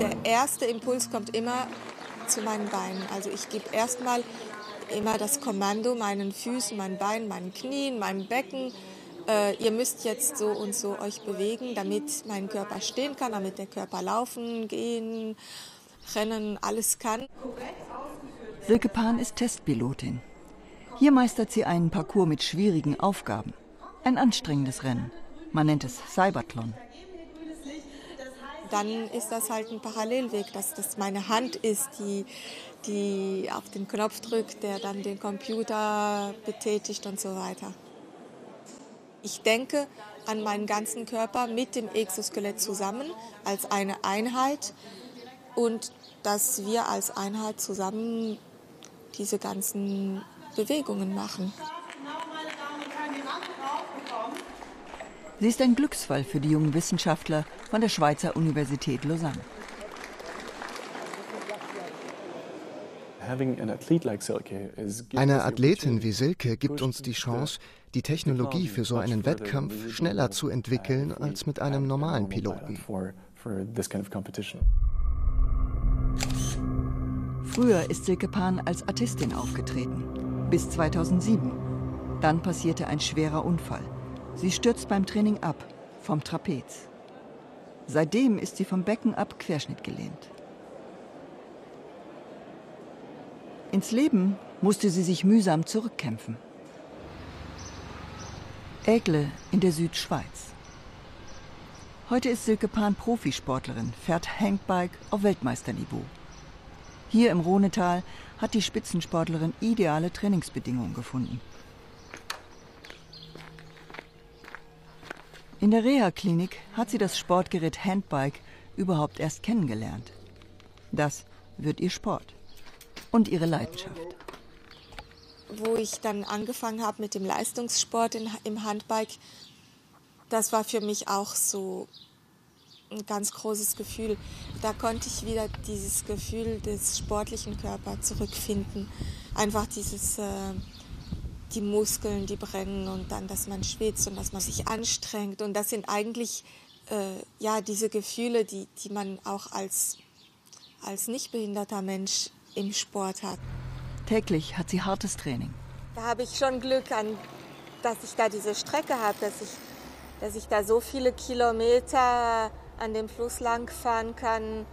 Der erste Impuls kommt immer zu meinen Beinen. Also ich gebe erstmal immer das Kommando meinen Füßen, meinen Beinen, meinen Knien, meinem Becken. Äh, ihr müsst jetzt so und so euch bewegen, damit mein Körper stehen kann, damit der Körper laufen, gehen, rennen, alles kann. Silke Pan ist Testpilotin. Hier meistert sie einen Parcours mit schwierigen Aufgaben. Ein anstrengendes Rennen. Man nennt es Cyberthlon. Dann ist das halt ein Parallelweg, dass das meine Hand ist, die, die auf den Knopf drückt, der dann den Computer betätigt und so weiter. Ich denke an meinen ganzen Körper mit dem Exoskelett zusammen als eine Einheit und dass wir als Einheit zusammen diese ganzen Bewegungen machen. Sie ist ein Glücksfall für die jungen Wissenschaftler von der Schweizer Universität Lausanne. Eine Athletin wie Silke gibt uns die Chance, die Technologie für so einen Wettkampf schneller zu entwickeln als mit einem normalen Piloten. Früher ist Silke Pan als Artistin aufgetreten, bis 2007. Dann passierte ein schwerer Unfall. Sie stürzt beim Training ab, vom Trapez. Seitdem ist sie vom Becken ab querschnittgelähmt. Ins Leben musste sie sich mühsam zurückkämpfen. Ägle in der Südschweiz. Heute ist Silke Pan Profisportlerin, fährt Handbike auf Weltmeisterniveau. Hier im Rhonetal hat die Spitzensportlerin ideale Trainingsbedingungen gefunden. In der Reha-Klinik hat sie das Sportgerät Handbike überhaupt erst kennengelernt. Das wird ihr Sport und ihre Leidenschaft. Wo ich dann angefangen habe mit dem Leistungssport in, im Handbike, das war für mich auch so ein ganz großes Gefühl. Da konnte ich wieder dieses Gefühl des sportlichen Körpers zurückfinden. Einfach dieses, äh, die Muskeln, die brennen und dann, dass man schwitzt und dass man sich anstrengt. Und das sind eigentlich äh, ja diese Gefühle, die, die man auch als, als nicht behinderter Mensch im Sport hat. Täglich hat sie hartes Training. Da habe ich schon Glück an, dass ich da diese Strecke habe, dass ich, dass ich da so viele Kilometer an dem Fluss lang fahren kann,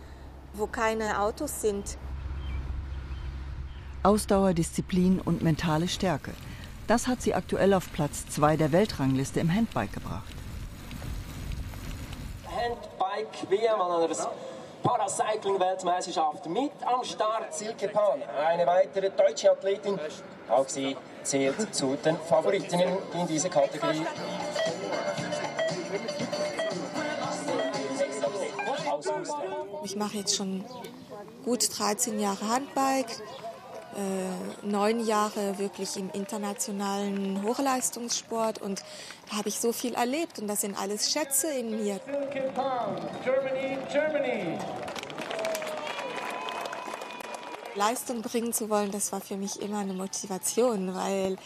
wo keine Autos sind. Ausdauer, Disziplin und mentale Stärke. Das hat sie aktuell auf Platz 2 der Weltrangliste im Handbike gebracht. Handbike WM an einer Paracycling-Weltmeisterschaft mit am Start Silke Pan, eine weitere deutsche Athletin. Auch sie zählt zu den Favoritinnen in dieser Kategorie. Ich mache jetzt schon gut 13 Jahre Handbike, äh, neun Jahre wirklich im internationalen Hochleistungssport und da habe ich so viel erlebt und das sind alles Schätze in mir. Germany, Germany. Leistung bringen zu wollen, das war für mich immer eine Motivation, weil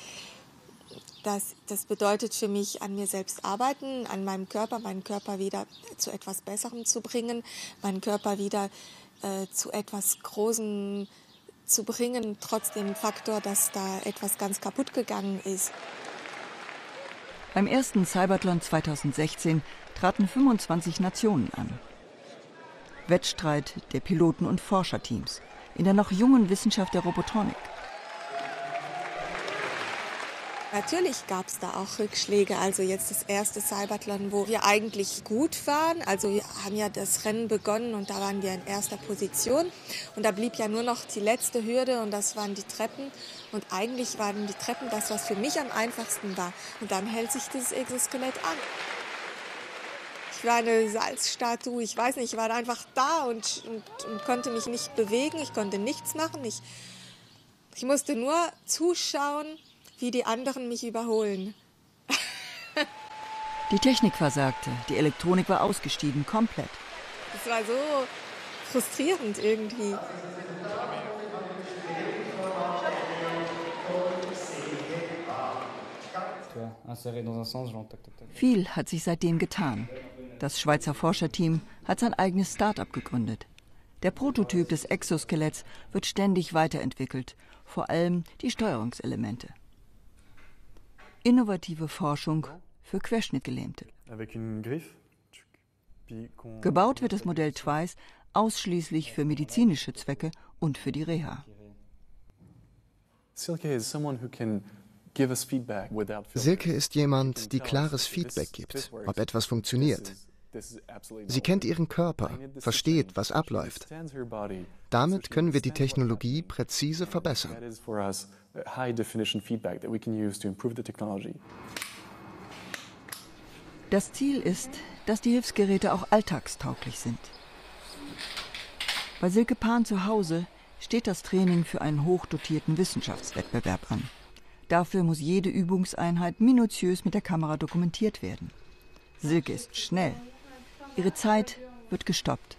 das, das bedeutet für mich, an mir selbst arbeiten, an meinem Körper, meinen Körper wieder zu etwas Besserem zu bringen, meinen Körper wieder äh, zu etwas Großem zu bringen, trotz dem Faktor, dass da etwas ganz kaputt gegangen ist. Beim ersten Cyberthlon 2016 traten 25 Nationen an. Wettstreit der Piloten und Forscherteams in der noch jungen Wissenschaft der Robotronik. Natürlich gab es da auch Rückschläge. Also jetzt das erste Cyberthlon, wo wir eigentlich gut waren. Also wir haben ja das Rennen begonnen und da waren wir in erster Position. Und da blieb ja nur noch die letzte Hürde und das waren die Treppen. Und eigentlich waren die Treppen das, was für mich am einfachsten war. Und dann hält sich dieses Exoskelett an. Ich war eine Salzstatue, ich weiß nicht, ich war einfach da und, und, und konnte mich nicht bewegen, ich konnte nichts machen. Ich, ich musste nur zuschauen, wie die anderen mich überholen. die Technik versagte, die Elektronik war ausgestiegen, komplett. Es war so frustrierend irgendwie. Viel hat sich seitdem getan. Das Schweizer Forscherteam hat sein eigenes Start-up gegründet. Der Prototyp des Exoskeletts wird ständig weiterentwickelt, vor allem die Steuerungselemente. Innovative Forschung für Querschnittgelähmte. Gebaut wird das Modell Twice ausschließlich für medizinische Zwecke und für die Reha. Silke ist jemand, die klares Feedback gibt, ob etwas funktioniert. Sie kennt ihren Körper, versteht, was abläuft. Damit können wir die Technologie präzise verbessern. Das Ziel ist, dass die Hilfsgeräte auch alltagstauglich sind. Bei Silke Pan zu Hause steht das Training für einen hochdotierten Wissenschaftswettbewerb an. Dafür muss jede Übungseinheit minutiös mit der Kamera dokumentiert werden. Silke ist schnell. Ihre Zeit wird gestoppt.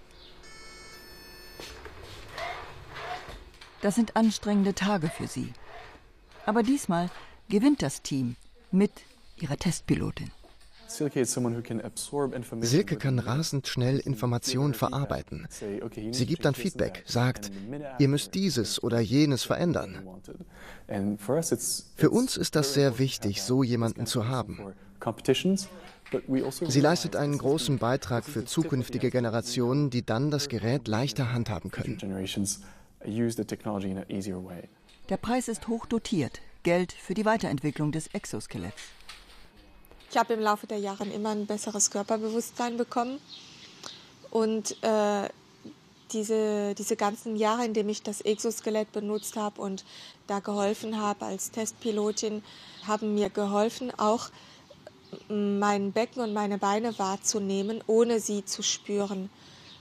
Das sind anstrengende Tage für sie. Aber diesmal gewinnt das Team mit ihrer Testpilotin. Silke kann rasend schnell Informationen verarbeiten. Sie gibt dann Feedback, sagt, ihr müsst dieses oder jenes verändern. Für uns ist das sehr wichtig, so jemanden zu haben. Also Sie leistet einen großen Beitrag für zukünftige Generationen, die dann das Gerät leichter handhaben können. Der Preis ist hoch dotiert, Geld für die Weiterentwicklung des Exoskeletts. Ich habe im Laufe der Jahre immer ein besseres Körperbewusstsein bekommen. Und äh, diese, diese ganzen Jahre, in denen ich das Exoskelett benutzt habe und da geholfen habe als Testpilotin, haben mir geholfen, auch mein Becken und meine Beine wahrzunehmen, ohne sie zu spüren.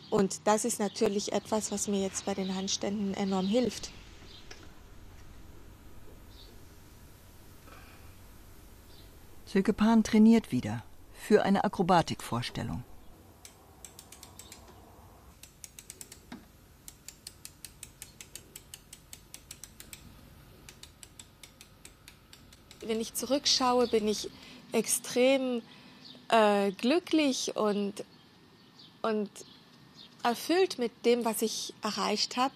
Und das ist natürlich etwas, was mir jetzt bei den Handständen enorm hilft. Silke Pan trainiert wieder für eine Akrobatikvorstellung. Wenn ich zurückschaue, bin ich extrem äh, glücklich und, und erfüllt mit dem, was ich erreicht habe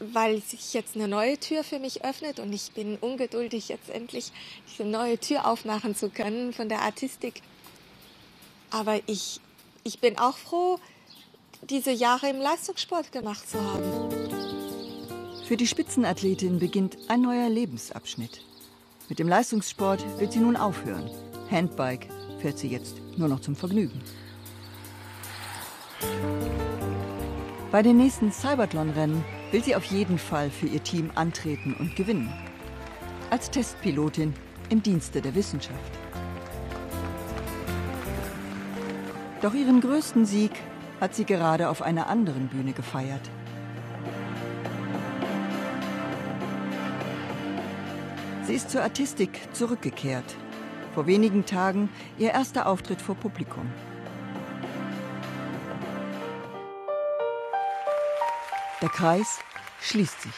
weil sich jetzt eine neue Tür für mich öffnet und ich bin ungeduldig, jetzt endlich diese neue Tür aufmachen zu können von der Artistik. Aber ich, ich bin auch froh, diese Jahre im Leistungssport gemacht zu haben. Für die Spitzenathletin beginnt ein neuer Lebensabschnitt. Mit dem Leistungssport wird sie nun aufhören. Handbike fährt sie jetzt nur noch zum Vergnügen. Bei den nächsten Cyberthlon-Rennen will sie auf jeden Fall für ihr Team antreten und gewinnen. Als Testpilotin im Dienste der Wissenschaft. Doch ihren größten Sieg hat sie gerade auf einer anderen Bühne gefeiert. Sie ist zur Artistik zurückgekehrt. Vor wenigen Tagen ihr erster Auftritt vor Publikum. Der Kreis schließt sich.